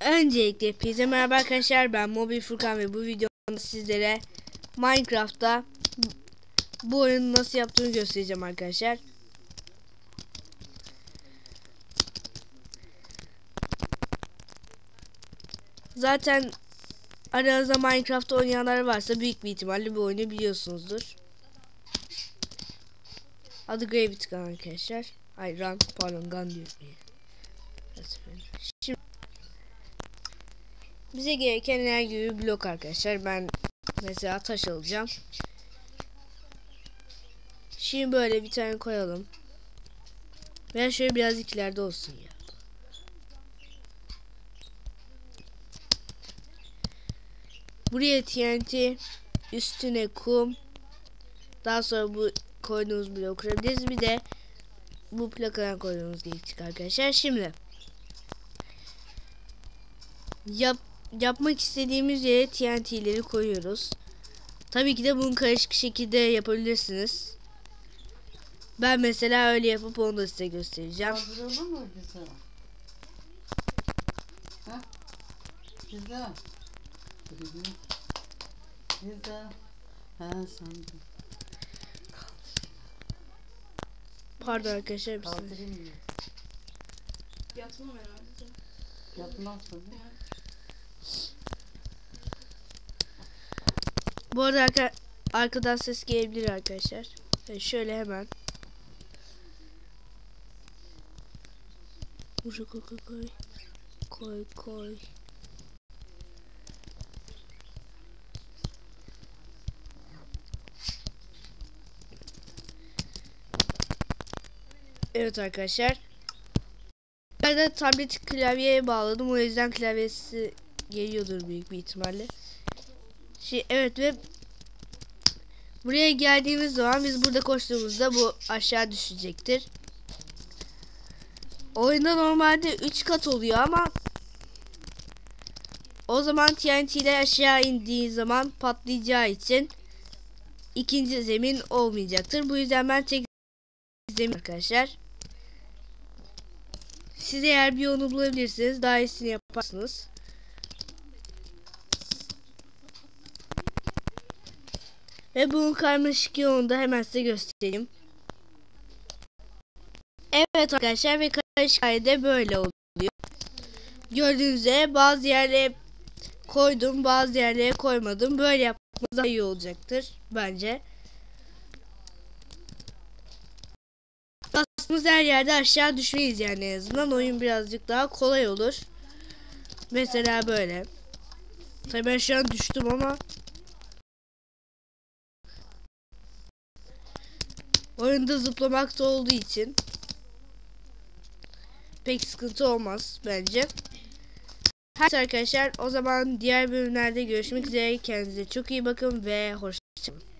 Öncelikle hepinize merhaba arkadaşlar ben Mobil Furkan ve bu videomda sizlere Minecraft'ta bu oyunu nasıl yaptığını göstereceğim arkadaşlar. Zaten aranızda Minecraft oynayanlar varsa büyük bir ihtimalle bu oyunu biliyorsunuzdur. Adı Gravity Gun arkadaşlar. Ay Run pardon Gun diyorum. Şimdi bize gereken herhangi bir blok arkadaşlar. Ben mesela taş alacağım. Şimdi böyle bir tane koyalım. Veya şöyle biraz ikilerde olsun ya. Buraya TNT, üstüne kum. Daha sonra bu koyduğumuz bloğu kurabiliriz. Bir de bu plakadan koymamız gerekecek arkadaşlar. Şimdi yap, yapmak istediğimiz yere TNT'leri koyuyoruz. Tabii ki de bunu karışık şekilde yapabilirsiniz. Ben mesela öyle yapıp onu da size göstereceğim. Kaldırılır mı güzel? Ha? Güzel. Güzel. Güzel. Ha sandım. Pardon arkadaşlar. Kaldırayım mı? Yatmam herhalde. Yapmazsın. Bu arada arka, arkadan ses gelebilir arkadaşlar. Evet, şöyle hemen. Koy koy koy. Koy koy. Evet arkadaşlar. Ben de tablet klavyeye bağladım. O yüzden klavyesi geliyordur büyük bir ihtimalle. Şey, evet ve buraya geldiğimiz zaman biz burada koştuğumuzda bu aşağı düşecektir. Oyunda normalde 3 kat oluyor ama o zaman TNT ile aşağı indiği zaman patlayacağı için ikinci zemin olmayacaktır. Bu yüzden ben tek zemin arkadaşlar. Siz eğer bir yolunu bulabilirsiniz daha iyisini yaparsınız. Ve bunun karmaşık yolunu da hemen size göstereyim. Evet arkadaşlar ve karışık halde böyle oluyor. Gördüğünüz üzere bazı yerlere koydum bazı yerlere koymadım. Böyle yapmanız daha iyi olacaktır bence. Bastığımız her yerde aşağı düşmeyiz yani en azından oyun birazcık daha kolay olur. Mesela böyle. Tabii ben şu an düştüm ama Oyunda zıplamak da olduğu için pek sıkıntı olmaz bence. Her arkadaşlar o zaman diğer bölümlerde görüşmek üzere. Kendinize çok iyi bakın ve hoşçakalın.